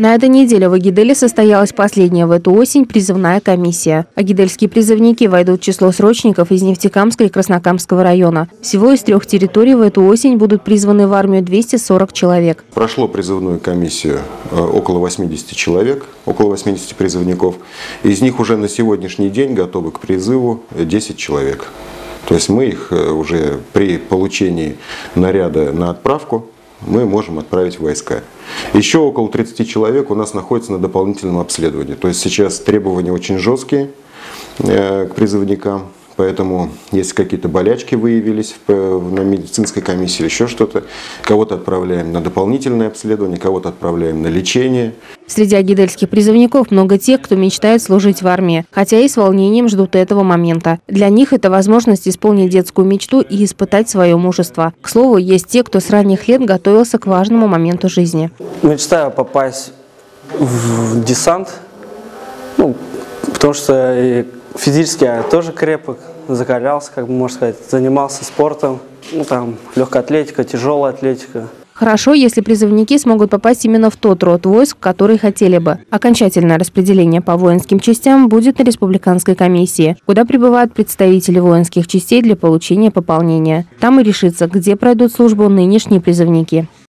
На этой неделе в Агиделе состоялась последняя в эту осень призывная комиссия. Агидельские призывники войдут в число срочников из Нефтекамска и Краснокамского района. Всего из трех территорий в эту осень будут призваны в армию 240 человек. Прошло призывную комиссию э, около 80 человек, около 80 призывников. Из них уже на сегодняшний день готовы к призыву 10 человек. То есть мы их э, уже при получении наряда на отправку мы можем отправить войска. Еще около 30 человек у нас находится на дополнительном обследовании. То есть сейчас требования очень жесткие э, к призывникам. Поэтому, если какие-то болячки выявились на медицинской комиссии или еще что-то, кого-то отправляем на дополнительное обследование, кого-то отправляем на лечение. Среди агидельских призывников много тех, кто мечтает служить в армии, хотя и с волнением ждут этого момента. Для них это возможность исполнить детскую мечту и испытать свое мужество. К слову, есть те, кто с ранних лет готовился к важному моменту жизни. Мечтаю попасть в десант, ну, потому что физически я тоже крепок, закалялся, как бы можно сказать, занимался спортом, ну там легкая атлетика, тяжелая атлетика. Хорошо, если призывники смогут попасть именно в тот род войск, который хотели бы. Окончательное распределение по воинским частям будет на республиканской комиссии, куда прибывают представители воинских частей для получения пополнения. Там и решится, где пройдут службу нынешние призывники.